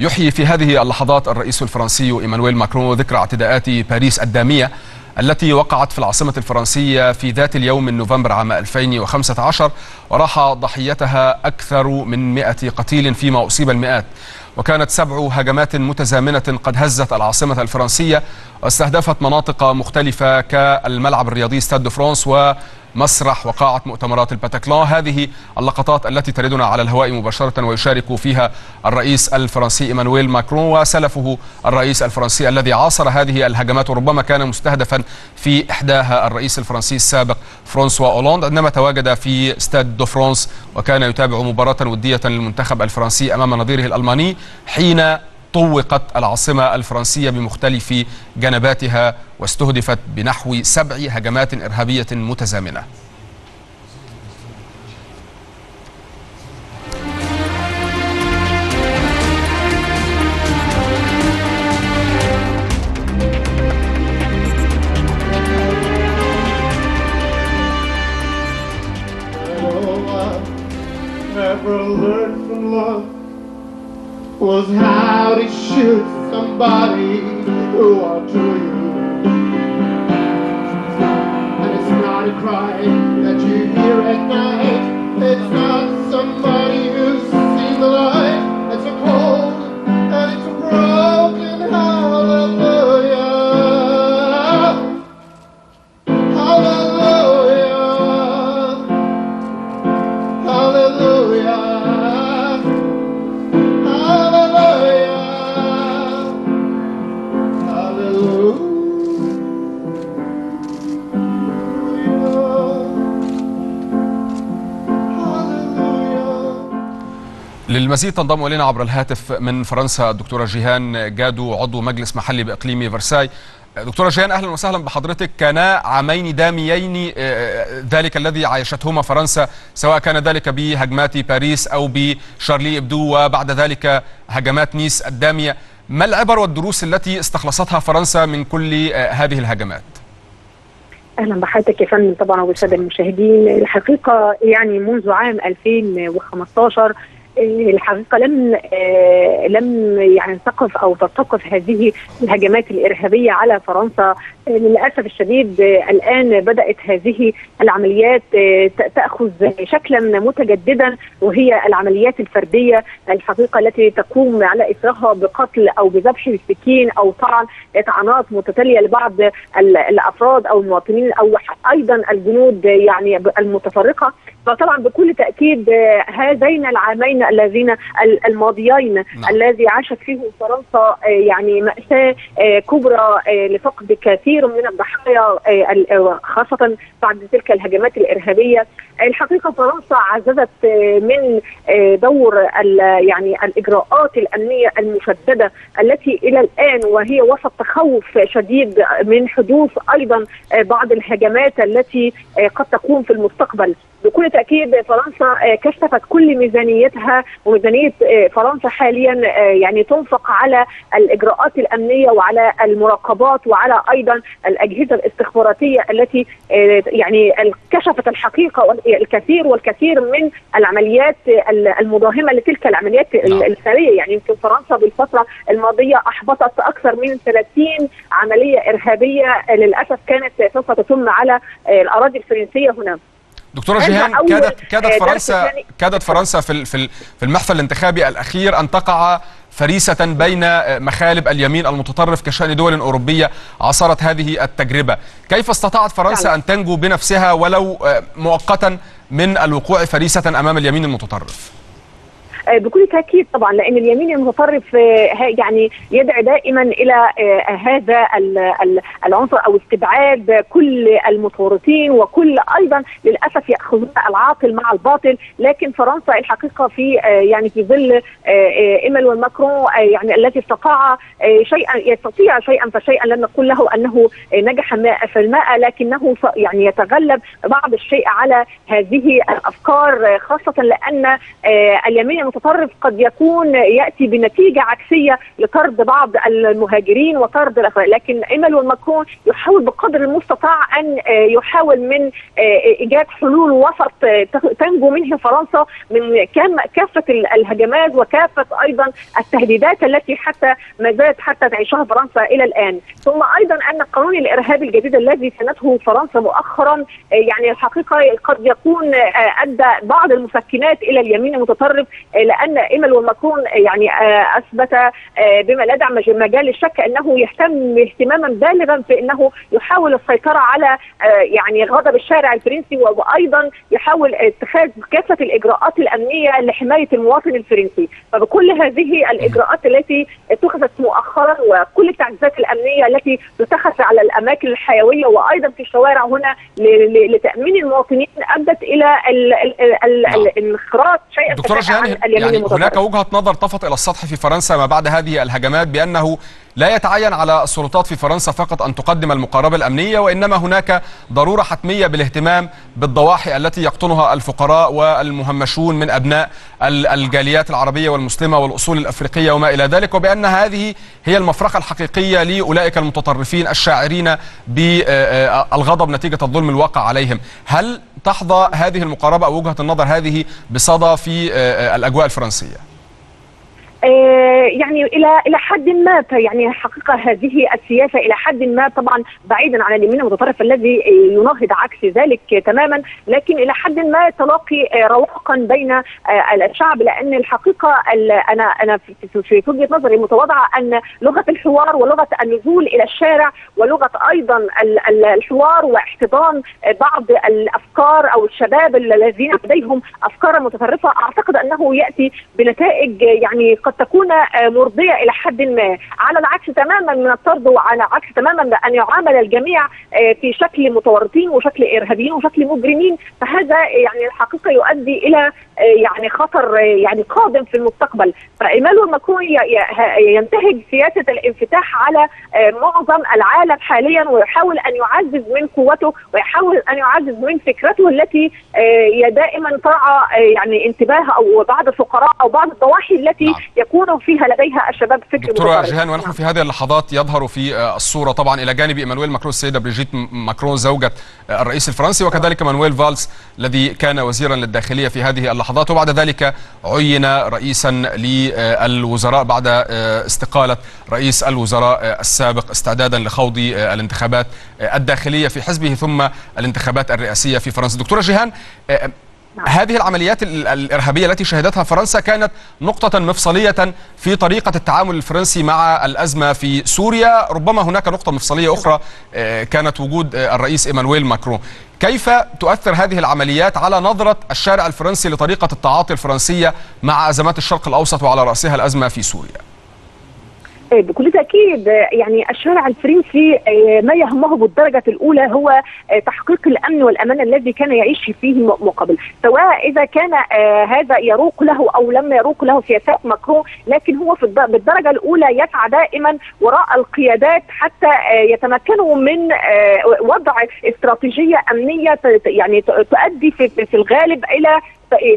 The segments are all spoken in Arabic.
يحيي في هذه اللحظات الرئيس الفرنسي إيمانويل ماكرون ذكرى اعتداءات باريس الدامية التي وقعت في العاصمة الفرنسية في ذات اليوم من نوفمبر عام 2015 وراح ضحيتها أكثر من 100 قتيل فيما أصيب المئات. وكانت سبع هجمات متزامنة قد هزت العاصمة الفرنسية واستهدفت مناطق مختلفة كالملعب الرياضي ستاد فرانس ومسرح وقاعة مؤتمرات الباتاكلان هذه اللقطات التي تردنا على الهواء مباشرة ويشارك فيها الرئيس الفرنسي إيمانويل ماكرون وسلفه الرئيس الفرنسي الذي عاصر هذه الهجمات وربما كان مستهدفا في إحداها الرئيس الفرنسي السابق فرانسوا أولاند عندما تواجد في ستاد دو فرانس وكان يتابع مباراة ودية للمنتخب الفرنسي أمام نظيره الألماني حين طوقت العاصمة الفرنسية بمختلف جنباتها واستهدفت بنحو سبع هجمات إرهابية متزامنة. Was how to shoot somebody who are to you. And it's not a cry للمزيد تنضم إلينا عبر الهاتف من فرنسا الدكتورة جيهان جادو عضو مجلس محلي بإقليم فرساي. دكتورة جيهان أهلا وسهلا بحضرتك. كانا عامين داميين ذلك الذي عايشتهما فرنسا سواء كان ذلك بهجمات باريس أو بشارلي إبدو وبعد ذلك هجمات نيس الدامية. ما العبر والدروس التي استخلصتها فرنسا من كل هذه الهجمات؟ أهلا بحضرتك يا فندم طبعا وبالساده المشاهدين. الحقيقة يعني منذ عام 2015 الحقيقة لم آه لم يعني تقف أو ترتقف هذه الهجمات الإرهابية على فرنسا. للأسف الشديد الآن بدأت هذه العمليات تأخذ شكلا متجددا وهي العمليات الفردية الحقيقة التي تقوم على اثرها بقتل أو بذبح بالسكين أو طعن طعنات متتالية لبعض الأفراد أو المواطنين أو أيضا الجنود يعني المتفرقة. فطبعا بكل تأكيد هذين العامين الذين الماضيين نعم. الذي عاشت فيهم فرنسا يعني مأساة كبرى لفقد كثير من الضحايا خاصة بعد تلك الهجمات الإرهابية الحقيقة فرنسا عززت من دور يعني الإجراءات الأمنية المشددة التي إلى الآن وهي وسط تخوف شديد من حدوث أيضا بعض الهجمات التي قد تقوم في المستقبل بكل تأكيد فرنسا كشفت كل ميزانيتها وميزانية فرنسا حاليا يعني تنفق على الإجراءات الأمنية وعلى المراقبات وعلى أيضا الأجهزة الاستخباراتية التي يعني كشفت الحقيقة الكثير والكثير من العمليات المداهمة لتلك العمليات الثريه يعني يمكن فرنسا بالفترة الماضية أحبطت أكثر من 30 عملية إرهابية للأسف كانت سوف تتم على الأراضي الفرنسية هنا. دكتورة جيهان كادت كادت فرنسا كادت فرنسا في في في المحفل الانتخابي الأخير أن تقع فريسة بين مخالب اليمين المتطرف كشأن دول أوروبية عاصرت هذه التجربة كيف استطاعت فرنسا أن تنجو بنفسها ولو مؤقتا من الوقوع فريسة أمام اليمين المتطرف؟ بكل تأكيد طبعا لأن اليمين المتطرف يعني يدعي دائما إلى هذا العنصر أو استبعاد كل المتورطين وكل أيضا للأسف يأخذون العاطل مع الباطل. لكن فرنسا الحقيقة في يعني في ظل إيمانويل ماكرون يعني الذي استطاع شيئا يستطيع شيئا فشيئا لم نقول له أنه نجح 100% لكنه يعني يتغلب بعض الشيء على هذه الأفكار خاصة لأن اليمين المتطرف قد يكون يأتي بنتيجة عكسية لطرد بعض المهاجرين وطرد الأخرى. لكن إيمانويل ماكرون يحاول بقدر المستطاع أن يحاول من إيجاد حلول وسط تنجو منه فرنسا من كافة الهجمات وكافة أيضا التهديدات التي حتى ما زالت حتى تعيشها فرنسا إلى الآن ثم أيضا أن القانون الارهابي الجديد الذي سنته فرنسا مؤخرا يعني الحقيقة قد يكون أدى بعض المسكنات إلى اليمين المتطرف لأن ايمانويل ماكرون يعني أثبت بما لا يدع مجال للشك أنه يهتم اهتماما بالغا في أنه يحاول السيطرة على يعني غضب الشارع الفرنسي وأيضا يحاول اتخاذ كافة الإجراءات الأمنية لحماية المواطن الفرنسي. فبكل هذه الإجراءات التي اتخذت مؤخرا وكل التعزيزات الأمنية التي تتخذ على الأماكن الحيوية وأيضا في الشوارع هنا لتأمين المواطنين أدت إلى الانخراط شيئا دكتورة جيهان يعني هناك وجهة نظر طفت إلى السطح في فرنسا ما بعد هذه الهجمات بأنه لا يتعين على السلطات في فرنسا فقط أن تقدم المقاربة الأمنية وإنما هناك ضرورة حتمية بالاهتمام بالضواحي التي يقطنها الفقراء والمهمشون من أبناء الجاليات العربية والمسلمة والأصول الأفريقية وما إلى ذلك وبأن هذه هي المفرقة الحقيقية لأولئك المتطرفين الشاعرين بالغضب نتيجة الظلم الواقع عليهم. هل تحظى هذه المقاربة أو وجهة النظر هذه بصدى في الأجواء الفرنسية؟ يعني إلى إلى حد ما يعني حقيقة هذه السياسة إلى حد ما طبعا بعيدا عن اليمين المتطرف الذي يناهض عكس ذلك تماما لكن إلى حد ما تلاقي رواقا بين الشعب لأن الحقيقة أنا أنا في وجهة نظري متواضعة أن لغة الحوار ولغة النزول إلى الشارع ولغة أيضا الحوار واحتضان بعض الأفكار أو الشباب الذين لديهم أفكار متطرفة أعتقد أنه يأتي بنتائج يعني قد تكون مرضية إلى حد ما. على العكس تماما من الطرد وعلى عكس تماما ان يعامل الجميع في شكل متورطين وشكل إرهابيين وشكل مجرمين. فهذا يعني الحقيقة يؤدي إلى يعني خطر يعني قادم في المستقبل. فإيمانويل ماكرون ينتهج سياسة الانفتاح على معظم العالم حاليا ويحاول أن يعزز من قوته ويحاول أن يعزز من فكرته التي دائما ترعى يعني انتباه أو بعض الفقراء أو بعض الضواحي التي نعم. يكون فيها لديها الشباب فكر دكتورة جيهان ونحن في هذه اللحظات يظهر في الصورة طبعا إلى جانب إيمانويل ماكرون السيدة بريجيت ماكرون زوجة الرئيس الفرنسي وكذلك مانويل فالس الذي كان وزيرا للداخلية في هذه اللحظات. وبعد ذلك عين رئيسا للوزراء بعد استقالة رئيس الوزراء السابق استعدادا لخوض الانتخابات الداخلية في حزبه ثم الانتخابات الرئاسية في فرنسا. دكتورة جيهان هذه العمليات الإرهابية التي شهدتها فرنسا كانت نقطة مفصلية في طريقة التعامل الفرنسي مع الأزمة في سوريا. ربما هناك نقطة مفصلية أخرى كانت وجود الرئيس إيمانويل ماكرون. كيف تؤثر هذه العمليات على نظرة الشارع الفرنسي لطريقة التعاطي الفرنسية مع أزمات الشرق الأوسط وعلى رأسها الأزمة في سوريا؟ بكل تأكيد يعني الشارع الفرنسي ما يهمه بالدرجة الأولى هو تحقيق الأمن والأمان الذي كان يعيش فيه مقابل سواء إذا كان هذا يروق له أو لم يروق له سياسات ماكرون لكن هو في بالدرجة الأولى يسعى دائما وراء القيادات حتى يتمكنوا من وضع استراتيجية أمنية يعني تؤدي في الغالب إلى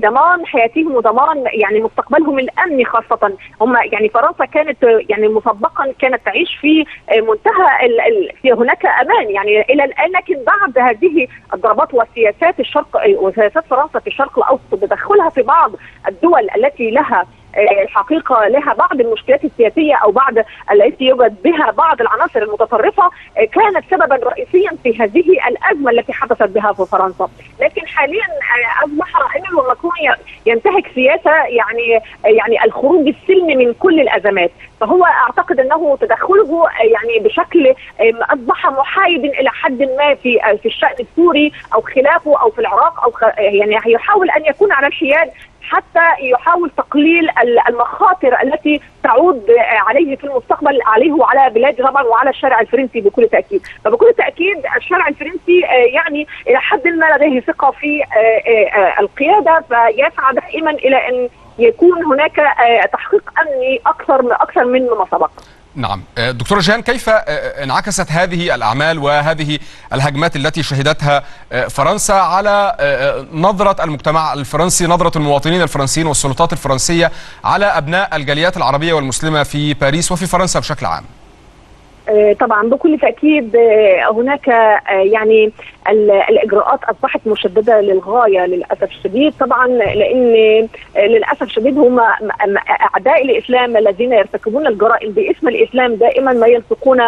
ضمان حياتهم وضمان يعني مستقبلهم الأمني خاصة. هم يعني فرنسا كانت يعني مسبقا كانت تعيش في منتهى ال ال في هناك أمان. يعني إلى الآن لكن بعد هذه الضربات وسياسات الشرق وسياسات فرنسا في الشرق الأوسط تدخلها في بعض الدول التي لها الحقيقة لها بعض المشكلات السياسية أو بعض التي يوجد بها بعض العناصر المتطرفة كانت سببا رئيسيا في هذه الأزمة التي حدثت بها في فرنسا، لكن حاليا أصبح ايمانويل ماكرون ينتهك سياسة يعني يعني الخروج السلمي من كل الأزمات، فهو أعتقد أنه تدخله يعني بشكل أصبح محايد إلى حد ما في في الشأن السوري أو خلافه أو في العراق أو يعني يحاول أن يكون على الحياد حتى يحاول تقليل المخاطر التي تعود عليه في المستقبل عليه وعلى بلاده طبعا وعلى الشارع الفرنسي بكل تأكيد، فبكل تأكيد الشارع الفرنسي يعني إلى حد ما لديه ثقة في القيادة فيسعى دائما إلى أن يكون هناك تحقيق أمني أكثر أكثر من ما سبق. نعم. دكتورة جيهان كيف انعكست هذه الأعمال وهذه الهجمات التي شهدتها فرنسا على نظرة المجتمع الفرنسي نظرة المواطنين الفرنسيين والسلطات الفرنسية على أبناء الجاليات العربية والمسلمة في باريس وفي فرنسا بشكل عام؟ طبعا بكل تأكيد هناك يعني الإجراءات أصبحت مشددة للغاية للأسف الشديد. طبعا لأن للأسف الشديد هم أعداء الإسلام الذين يرتكبون الجرائم باسم الإسلام دائما ما يلصقون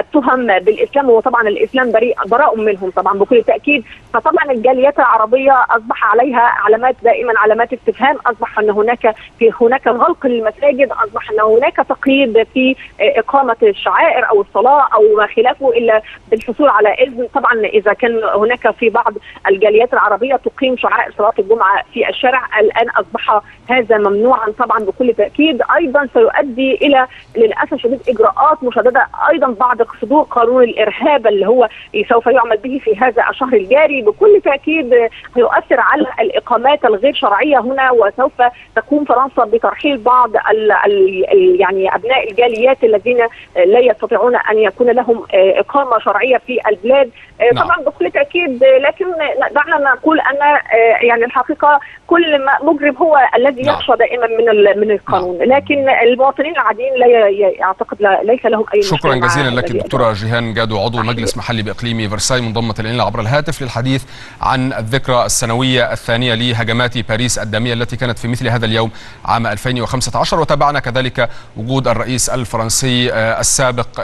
التهم بالإسلام وطبعا الإسلام بريء براء منهم طبعا بكل تأكيد. فطبعا الجاليات العربية أصبح عليها علامات دائما علامات استفهام. أصبح أن هناك في هناك غلق للمساجد أصبح أن هناك تقييد في إقامة الشعائر أو الصلاة أو ما خلافه إلا بالحصول على إذن. طبعا إذا كان هناك في بعض الجاليات العربية تقيم شعائر صلاة الجمعة في الشارع. الآن أصبح هذا ممنوعا طبعا بكل تأكيد. أيضا سيؤدي إلى للأسف شديد إجراءات مشددة. أيضا بعد صدور قانون الإرهاب اللي هو سوف يعمل به في هذا الشهر الجاري. بكل تأكيد هيؤثر على الإقامات الغير شرعية هنا وسوف تقوم فرنسا بترحيل بعض ال ال يعني أبناء الجاليات الذين لا يستطيعون أن يكون لهم إقامة شرعية في البلاد. نعم. طبعا بكل تاكيد لكن دعنا نقول أن يعني الحقيقة كل مجرم هو الذي نعم. يخشى دائما من من القانون. نعم. لكن المواطنين العاديين لا أعتقد لا ليس لهم أي شكرا جزيلا لك دكتورة جيهان جادو عضو مجلس محلي بإقليم فرساي منضمة إلينا عبر الهاتف للحديث عن الذكرى السنوية الثانية لهجمات باريس الدامية التي كانت في مثل هذا اليوم عام 2015 وتابعنا كذلك وجود الرئيس الفرنسي السابق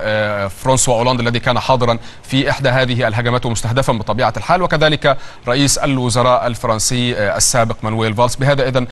فرانسوا أولاند الذي كان حاضرا في إحدى هذه الهجمات ومستهدفا بطبيعة الحال وكذلك رئيس الوزراء الفرنسي السابق مانويل فالس. بهذا اذا